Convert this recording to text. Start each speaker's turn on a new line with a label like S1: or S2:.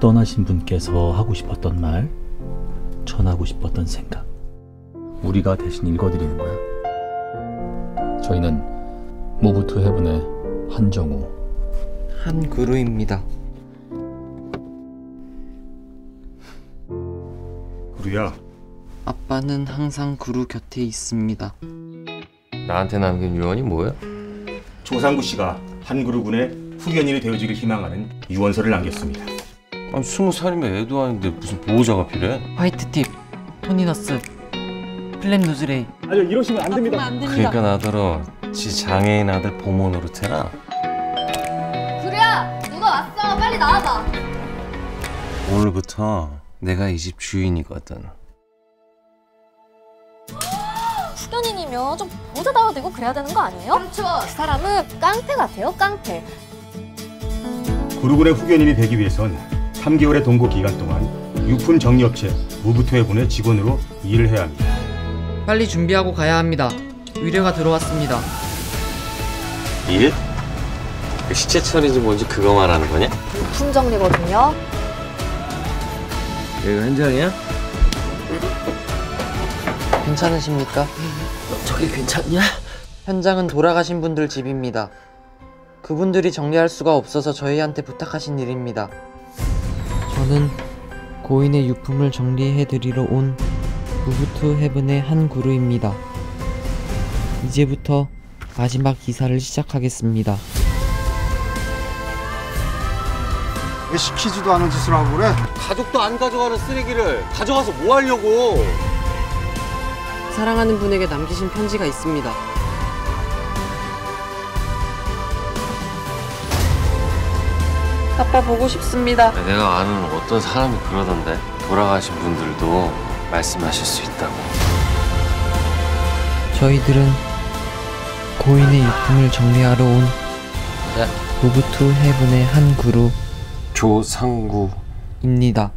S1: 떠나신 분께서 하고 싶었던 말, 전하고 싶었던 생각. 우리가 대신 읽어드리는 거야. 저희는 Move to Heaven의 한정우.
S2: 한 그루입니다.
S3: 그루야,
S2: 아빠는 항상 그루 곁에 있습니다.
S4: 나한테 남긴 유언이 뭐야?
S3: 조상구 씨가 한그루군의 후견인이 되어주길 희망하는 유언서를 남겼습니다.
S4: 아니 스무 살이면 애도 아닌데 무슨 보호자가 필요해?
S2: Whitetip, tawny nurse, flapnose ray.
S3: 아니요, 이러시면 안
S4: 그러니까 나더러 지 장애인 아들 보모 노릇해라.
S5: 그루야 누가 왔어? 빨리 나와봐.
S4: 오늘부터 내가 이 집 주인이거든.
S5: 후견인이면 좀 보호자다워야 되고 그래야 되는 거 아니에요? 그렇죠. 그 사람은 깡패 같아요 깡패.
S3: 구루군의 후견인이 되기 위해선 3개월의 동거 기간 동안 유품 정리업체 무브토해군의 직원으로 일을 해야 합니다.
S2: 빨리 준비하고 가야 합니다. 의뢰가 들어왔습니다.
S4: 일? 그 시체 처리지 뭔지 그거 말하는 거냐?
S5: 유품 정리거든요
S4: 이거 현장이야?
S2: 괜찮으십니까?
S6: 저게 괜찮냐?
S2: 현장은 돌아가신 분들 집입니다. 그분들이 정리할 수가 없어서 저희한테 부탁하신 일입니다. 저는 고인의 유품을 정리해 드리러 온 무브투 헤븐의 한 그루입니다. 이제부터 마지막 기사를 시작하겠습니다.
S7: 왜 시키지도 않은 짓을 하고 그래?
S4: 가족도 안 가져가는 쓰레기를 가져가서 뭐 하려고
S2: 사랑하는 분에게 남기신 편지가 있습니다. 아빠 보고 싶습니다.
S4: 내가 아는 어떤 사람이 그러던데 돌아가신 분들도 말씀하실 수 있다고
S2: 저희들은 고인의 유품을 정리하러 온
S4: 네.
S2: 무브투 헤븐의 한
S4: 조상구
S2: 그루입니다.